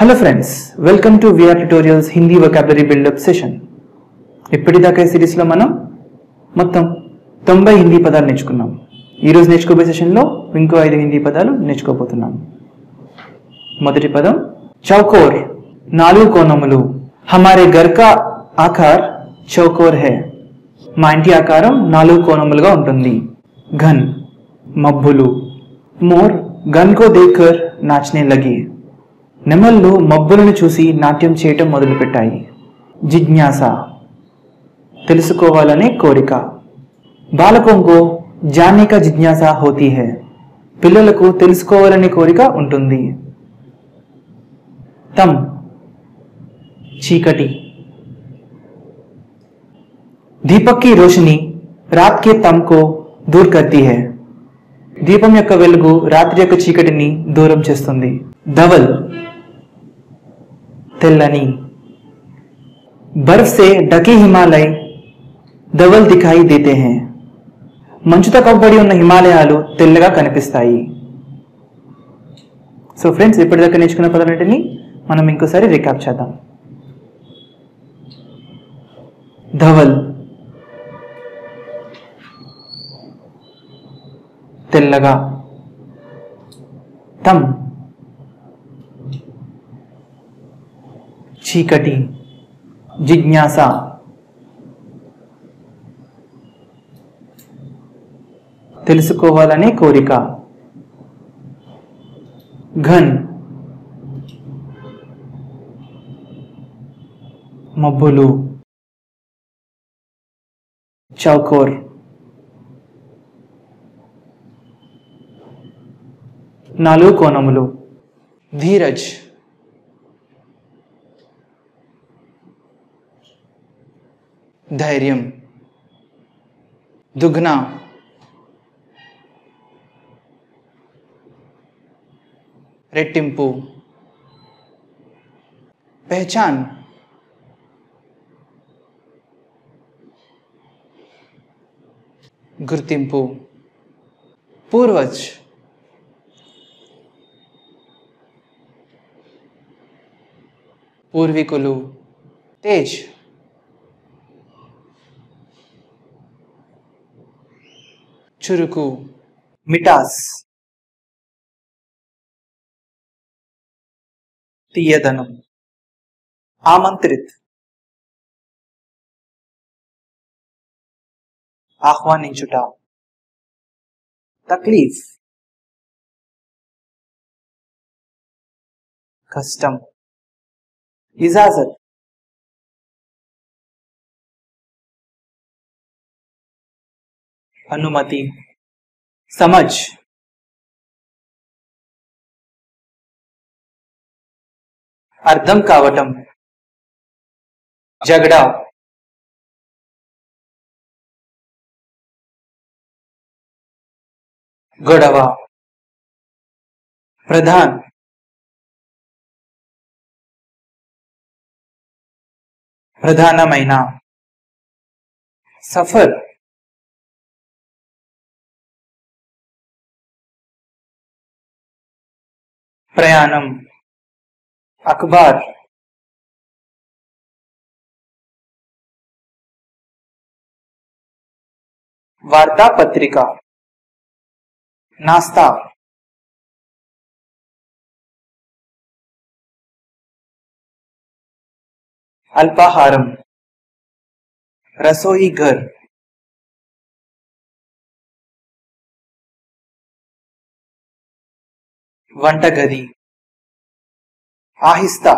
Hello friends welcome to VR tutorials Hindi vocabulary build up session ఇప్పటిదాకా ఈ సిరీస్లో మనం మొత్తం తొంభై హిందీ పదాలు నేర్చుకున్నాం. ఈరోజు నేర్చుకోబోయే సెషన్లో ఇంకో ఐదు హిందీ పదాలు నేర్చుకోబోతున్నాం. మొదటి పదం చౌకోర్ నాలుగు కోణములు. హమారే గర్కా ఆకార్ చౌకోర్ హే. మా ఇంటి ఆకారం నాలుగు కోణములుగా ఉంటుంది. ఘన్ మబ్బులు. మోర్ గన్ కో దేకర్ నాచనే లగి. నెమళ్ళు మబ్బులను చూసి నాట్యం చేయటం మొదలుపెట్టాయి జిజ్ఞాస తెలుసుకోవాలనే కోరిక బాలకోంకో జానే కా జిజ్ఞాస హోతీ హై పిల్లలకు తెలుసుకోవాలనే కోరిక ఉంటుంది తమ్ చీకటి దీపక్ కి రోషని రాత్ కే తమ్ కో దూర్ కర్తీ హై దీపం యొక్క వెలుగు రాత్రి యొక్క చీకటిని దూరం చేస్తుంది ధవల్ తెల్లని బర్ఫ్ సే ఢకే హిమాలయ ధవల్ దిఖాయి దేతే హై మంచుతో కప్పబడి ఉన్న హిమాలయాలు తెల్లగా కనిపిస్తాయి సో ఫ్రెండ్స్ ఇప్పటిదాకా నేర్చుకున్న పదాలన్నింటినీ మనం ఇంకోసారి రికాప్ చేద్దాం ధవల్ తెల్లగా తమ్ చీకటి జిజ్ఞాస. తెలుసుకోవాలనే కోరిక. ఘన్. మబ్బులు. చౌకోర్. నాలుగు కోణములు. ధీరజ్. धैर्य दुगना। रेटिम्पू पहचान। गुरतिम्पू पूर्वज। पूर्वी कुलू। तेज। చురుకు. మిటాస్ తీయదనం. ఆమంత్రిత్. ఆహ్వానించుట. తక్లీఫ్. కష్టం. ఇజాజత్. అనుమతి సమజ్ అర్థం కావటం జగడా గొడవ ప్రధాన్ ప్రధానమైన సఫర్ प्रयाणम। अखबार। वार्ता पत्रिका नाश्ता। अल्पाहारम। रसोई घर। వంటగది. ఆహిస్తా.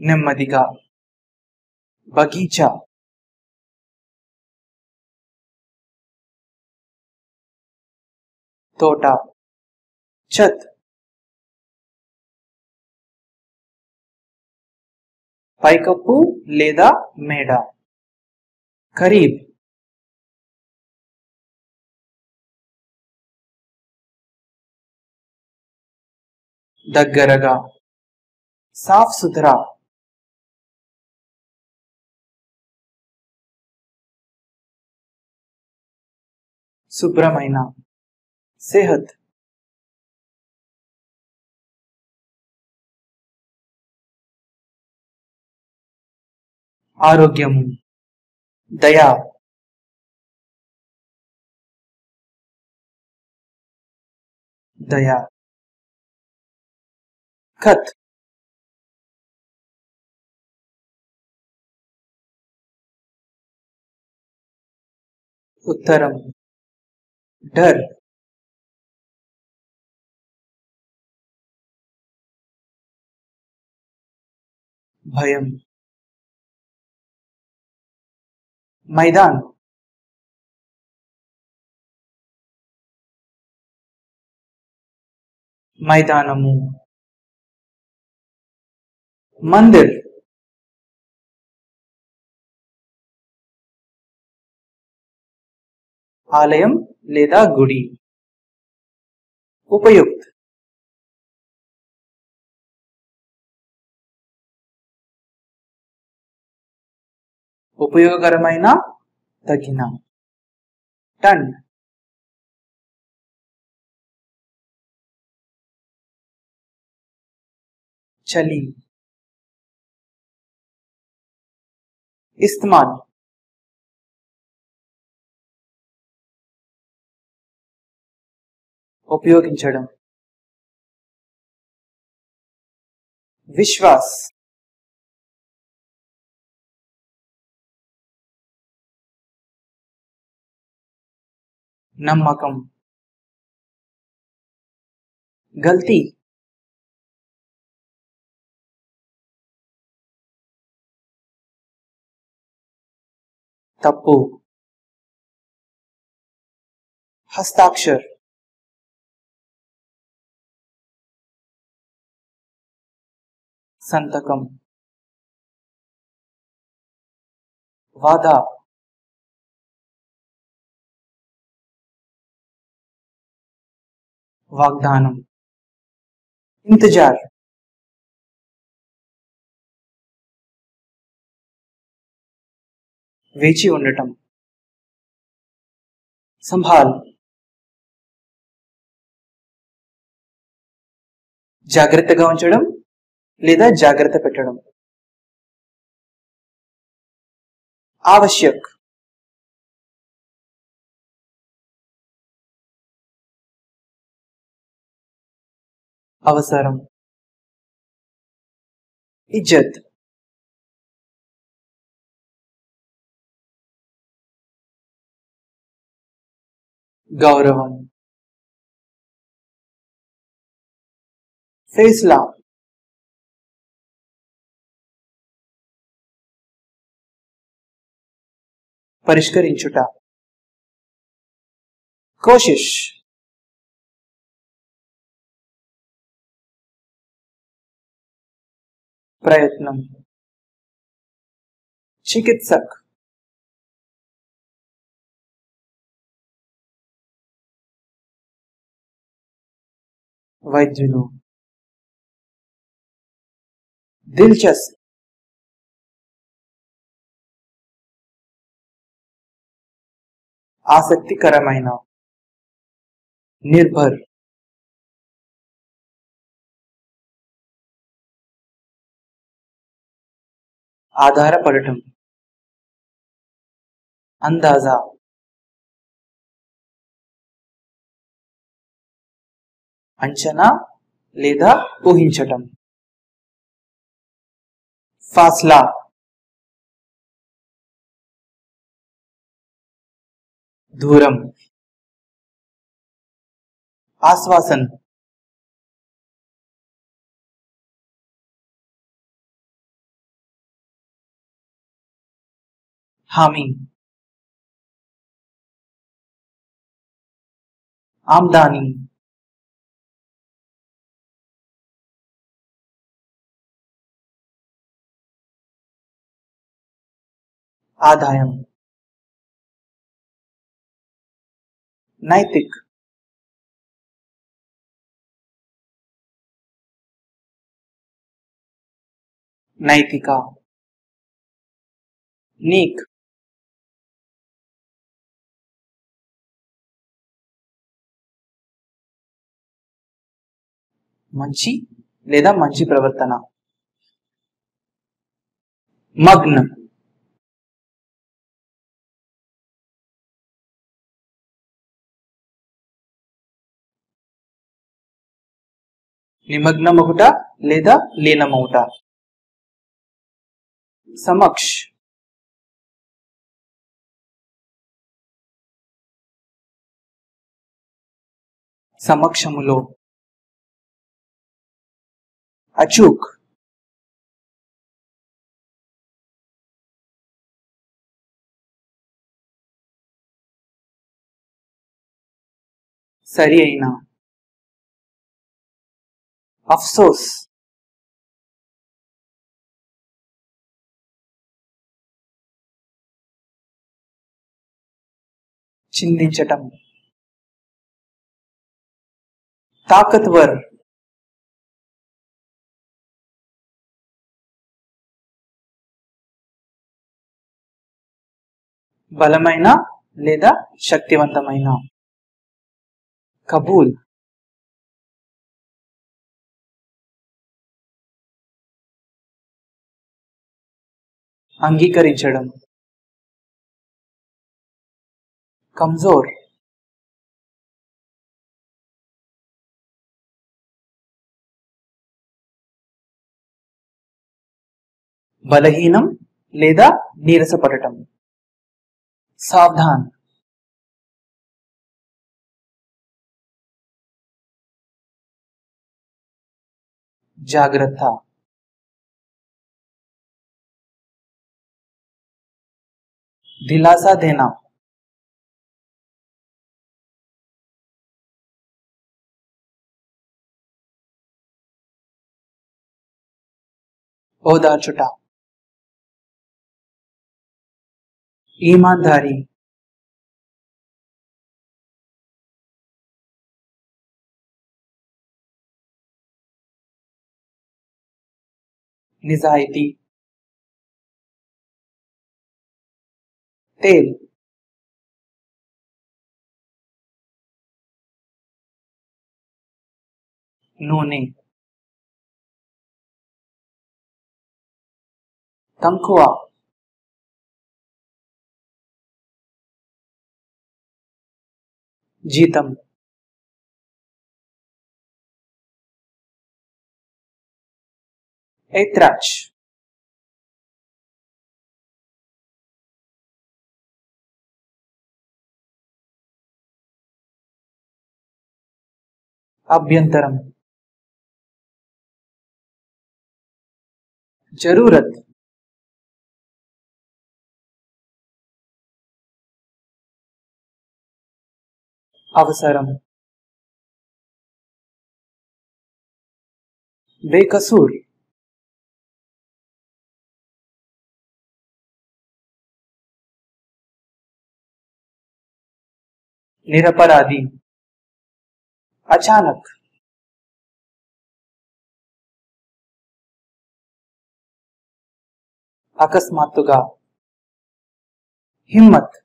నెమ్మదిగా. బగీచా. తోట. ఛత్. పైకప్పు లేదా మేడ. ఖరీబ్ దగ్గరగా సాఫ్ సుథరా శుభ్రమైన सेहत ఆరోగ్యము దయ దయ खत। उत्तरम। डर। भयम। मैदान। मैदानमू। మందిర్ ఆలయం లేదా గుడి ఉపయుక్త్ ఉపయోగకరమైన తగిన టన్ చలి ఇస్తమాల్ ఉపయోగించడం విశ్వాస్ నమ్మకం గల్తీ తప్పు హస్తాక్షర్ సంతకం వాదా వాగ్దానం ఇంతజార్ వేచి ఉండటం. సంభాల్. జాగ్రత్తగా ఉంచడం లేదా జాగ్రత్త పెట్టడం. ఆవశ్యక్. అవసరం. ఇజ్జత్. గౌరవం ఫేస్లా పరిష్కరించుట కోషిష్ ప్రయత్నం చికిత్సక్ వైద్యులు. దిల్చస్ ఆసక్తికరమైన. నిర్భర్. ఆధారపడటం. అందాజా. అంచనా లేదా ఊహించటం. ఫాస్లా దూరం. ఆశ్వాసన్. హామీ. ఆమ్దాని. ఆదాయం నైతిక్ నైతిక నీక్ మంచి లేదా మంచి ప్రవర్తన మగ్న నిమగ్నమగుట లేదా లీనమవుట సమక్ష్. సమక్షములో. అచూక్. సరి అయినా. అఫ్సోస్. చిందించటం. తాకత్వర్. బలమైన లేదా శక్తివంతమైన. కబూల్. అంగీకరించడం. కమ్జోర్ బలహీనం లేదా నీరసపడటం. సావధాన్. జాగ్రత్త. दिलासा देना। ओदा छुटा ईमानदारी। निजायती। तेल। नोने। तमकुआ जीतम। ऐत्राच अभ्यंतरम। ज़रूरत। अवसरम। बेकसूर। निरपराधी। అచానక్ అకస్మాత్తుగా హిమ్మత్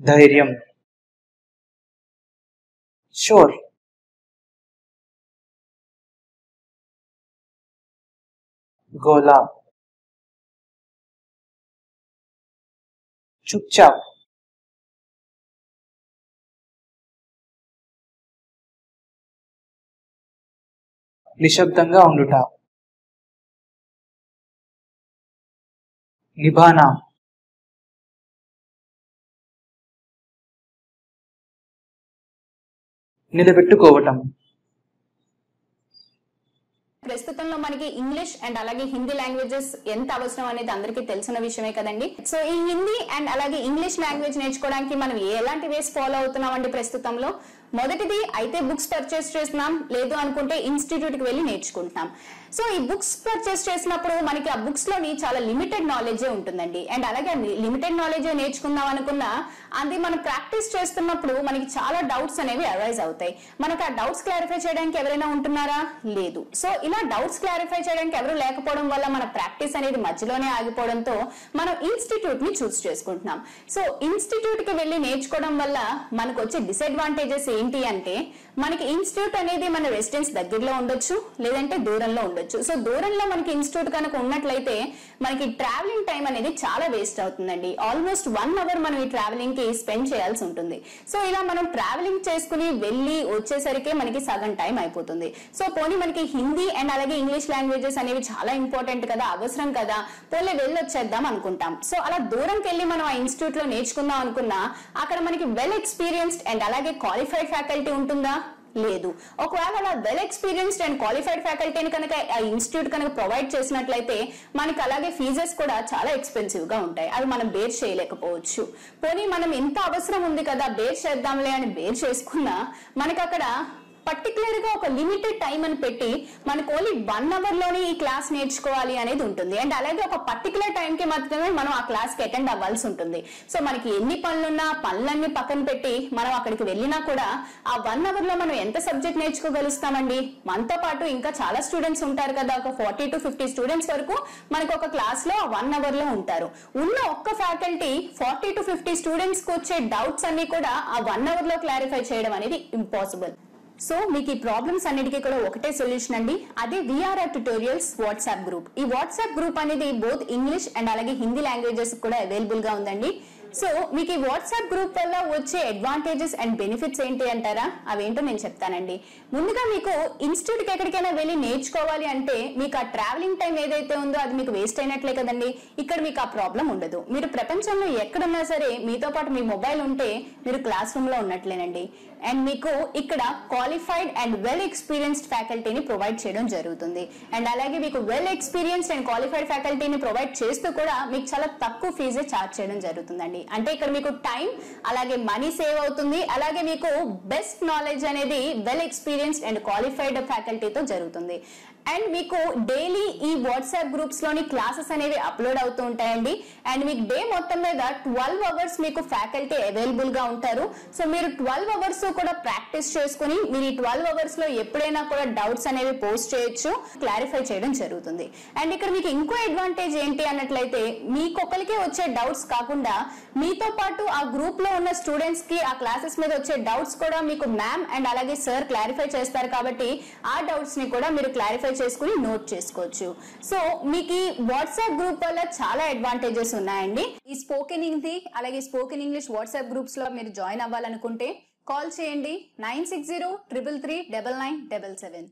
ధైర్యం షోర్ గోలా చుప్చాప్ నిశ్శబ్దంగా ఉండుట. నిభానా నిలబెట్టుకోవటం. ప్రస్తుతంలో మనకి ఇంగ్లీష్ అండ్ అలాగే హిందీ లాంగ్వేజెస్ ఎంత అవసరం అనేది అందరికీ తెలిసిన విషయమే కదండి. సో ఈ హిందీ అండ్ అలాగే ఇంగ్లీష్ లాంగ్వేజ్ నేర్చుకోవడానికి మనం ఎలాంటి వేస్ ఫాలో అవుతున్నామండి ప్రస్తుతంలో? మొదటిది అయితే బుక్స్ పర్చేస్ చేస్తున్నాం లేదు అనుకుంటే ఇన్స్టిట్యూట్కి వెళ్ళి నేర్చుకుంటున్నాం. సో ఈ బుక్స్ పర్చేస్ చేసినప్పుడు మనకి ఆ బుక్స్లోని చాలా లిమిటెడ్ నాలెడ్జ్ ఉంటుందండి. అండ్ అలాగే లిమిటెడ్ నాలెడ్జ్ నేర్చుకుందాం అనుకున్నా అది మనం ప్రాక్టీస్ చేస్తున్నప్పుడు మనకి చాలా డౌట్స్ అనేవి అరైజ్ అవుతాయి. మనకు ఆ డౌట్స్ క్లారిఫై చేయడానికి ఎవరైనా ఉంటున్నారా? లేదు. సో ఇలా డౌట్స్ క్లారిఫై చేయడానికి ఎవరు లేకపోవడం వల్ల మన ప్రాక్టీస్ అనేది మధ్యలోనే ఆగిపోవడంతో మనం ఇన్స్టిట్యూట్ని చూస్ చేసుకుంటున్నాం. సో ఇన్స్టిట్యూట్కి వెళ్ళి నేర్చుకోవడం వల్ల మనకు వచ్చే డిసడ్వాంటేజెస్ ఏంటి అంటే మనకి ఇన్స్టిట్యూట్ అనేది మన రెసిడెన్స్ దగ్గరలో ఉండొచ్చు లేదంటే దూరంలో ఉండొచ్చు. సో దూరంలో మనకి ఇన్స్టిట్యూట్ కనుక ఉన్నట్లయితే మనకి ట్రావెలింగ్ టైం అనేది చాలా వేస్ట్ అవుతుందండి. ఆల్మోస్ట్ వన్ అవర్ మనం ఈ ట్రావెలింగ్కి స్పెండ్ చేయాల్సి ఉంటుంది. సో ఇలా మనం ట్రావెలింగ్ చేసుకుని వెళ్ళి వచ్చేసరికి మనకి సగం టైం అయిపోతుంది. సో పోనీ మనకి హిందీ అండ్ అలాగే ఇంగ్లీష్ లాంగ్వేజెస్ అనేవి చాలా ఇంపార్టెంట్ కదా అవసరం కదా పోలే వెళ్ళొచ్చేద్దాం అనుకుంటాం. సో అలా దూరంకి వెళ్ళి మనం ఆ ఇన్స్టిట్యూట్లో నేర్చుకుందాం అనుకున్నా అక్కడ మనకి వెల్ ఎక్స్పీరియన్స్డ్ అండ్ అలాగే క్వాలిఫైడ్ ఫ్యాకల్టీ ఉంటుందా? లేదు. ఒకవేళ అలా వెల్ ఎక్స్పీరియన్స్డ్ అండ్ క్వాలిఫైడ్ ఫ్యాకల్టీని కనుక ఆ ఇన్స్టిట్యూట్ కనుక ప్రొవైడ్ చేసినట్లయితే మనకి అలాగే ఫీజెస్ కూడా చాలా ఎక్స్పెన్సివ్గా ఉంటాయి. అవి మనం బేర్ చేయలేకపోవచ్చు. పోనీ మనం ఎంత అవసరం ఉంది కదా బేర్ చేద్దాంలే అని బేర్ చేసుకున్నా మనకి అక్కడ పర్టికులర్గా ఒక లిమిటెడ్ టైం అని పెట్టి మనకు ఓన్లీ వన్ అవర్లోనే ఈ క్లాస్ నేర్చుకోవాలి అనేది ఉంటుంది. అండ్ అలాగే ఒక పర్టికులర్ టైం కి మాత్రమే మనం ఆ క్లాస్కి అటెండ్ అవ్వాల్సి ఉంటుంది. సో మనకి ఎన్ని పనులున్నా పనులన్నీ పక్కన పెట్టి మనం అక్కడికి వెళ్ళినా కూడా ఆ వన్ అవర్లో మనం ఎంత సబ్జెక్ట్ నేర్చుకోగలుగుతామండి మనతో పాటు ఇంకా చాలా స్టూడెంట్స్ ఉంటారు కదా. ఒక ఫార్టీ టు ఫిఫ్టీ స్టూడెంట్స్ వరకు మనకు ఒక క్లాస్లో వన్ అవర్లో ఉంటారు. ఉన్న ఒక్క ఫ్యాకల్టీ ఫార్టీ టు ఫిఫ్టీ స్టూడెంట్స్కు వచ్చే డౌట్స్ అన్ని కూడా ఆ వన్ అవర్లో క్లారిఫై చేయడం అనేది ఇంపాసిబుల్ సో మీకు ఈ ప్రాబ్లమ్స్ అన్నిటికీ కూడా ఒకటే సొల్యూషన్ అండి. అదే విఆర్ఆర్ ట్యూటోరియల్స్ వాట్సాప్ గ్రూప్ ఈ వాట్సాప్ గ్రూప్ అనేది బోత్ ఇంగ్లీష్ అండ్ అలాగే హిందీ లాంగ్వేజెస్ కూడా అవైలబుల్గా ఉందండి. సో మీకు ఈ వాట్సాప్ గ్రూప్ వల్ల వచ్చే అడ్వాంటేజెస్ అండ్ బెనిఫిట్స్ ఏంటి అంటారా? అవేంటో నేను చెప్తానండి. ముందుగా మీకు ఇన్స్టిట్యూట్కి ఎక్కడికైనా వెళ్ళి నేర్చుకోవాలి అంటే మీకు ఆ ట్రావెలింగ్ టైం ఏదైతే ఉందో అది మీకు వేస్ట్ అయినట్లే కదండి. ఇక్కడ మీకు ఆ ప్రాబ్లం ఉండదు. మీరు ప్రపంచంలో ఎక్కడున్నా సరే మీతో పాటు మీ మొబైల్ ఉంటే మీరు క్లాస్ రూమ్లో ఉన్నట్లేనండి. అండ్ మీకు ఇక్కడ క్వాలిఫైడ్ అండ్ వెల్ ఎక్స్పీరియన్స్డ్ ఫ్యాకల్టీని ప్రొవైడ్ చేయడం జరుగుతుంది. అండ్ అలాగే మీకు వెల్ ఎక్స్పీరియన్స్డ్ అండ్ క్వాలిఫైడ్ ఫ్యాకల్టీని ప్రొవైడ్ చేస్తూ కూడా మీకు చాలా తక్కువ ఫీజే చార్జ్ చేయడం జరుగుతుందండి. అంటే ఇక్కడ మీకు టైం అలాగే మనీ సేవ్ అవుతుంది. అలాగే మీకు బెస్ట్ నాలెడ్జ్ అనేది వెల్ ఎక్స్పీరియన్స్డ్ అండ్ క్వాలిఫైడ్ ఫ్యాకల్టీతో జరుగుతుంది. అండ్ మీకు డైలీ ఈ వాట్సాప్ గ్రూప్స్లోని క్లాసెస్ అనేవి అప్లోడ్ అవుతూ ఉంటాయండి. అండ్ మీకు డే మొత్తం మీద ట్వెల్వ్ అవర్స్ మీకు ఫ్యాకల్టీ అవైలబుల్గా ఉంటారు. సో మీరు ట్వెల్వ్ అవర్స్ కూడా ప్రాక్టీస్ చేసుకుని మీరు ఈ ట్వెల్వ్ అవర్స్లో ఎప్పుడైనా కూడా డౌట్స్ అనేవి పోస్ట్ చేయొచ్చు క్లారిఫై చేయడం జరుగుతుంది. అండ్ ఇక్కడ మీకు ఇంకో అడ్వాంటేజ్ ఏంటి అన్నట్లయితే మీకొకరికే వచ్చే డౌట్స్ కాకుండా మీతో పాటు ఆ గ్రూప్లో ఉన్న స్టూడెంట్స్కి ఆ క్లాసెస్ మీద వచ్చే డౌట్స్ కూడా మీకు మ్యామ్ అండ్ అలాగే సార్ క్లారిఫై చేస్తారు కాబట్టి ఆ డౌట్స్ని కూడా మీరు క్లారిఫై చేసుకుని నోట్ చేసుకోవచ్చు. సో మీకు ఈ వాట్సాప్ గ్రూప్ వల్ల చాలా అడ్వాంటేజెస్ ఉన్నాయండి. ఈ స్పోకెన్ హిందీ అలాగే స్పోకెన్ ఇంగ్లీష్ వాట్సాప్ గ్రూప్స్లో మీరు జాయిన్ అవ్వాలనుకుంటే కాల్ చేయండి nine six zero triple three double nine double seven.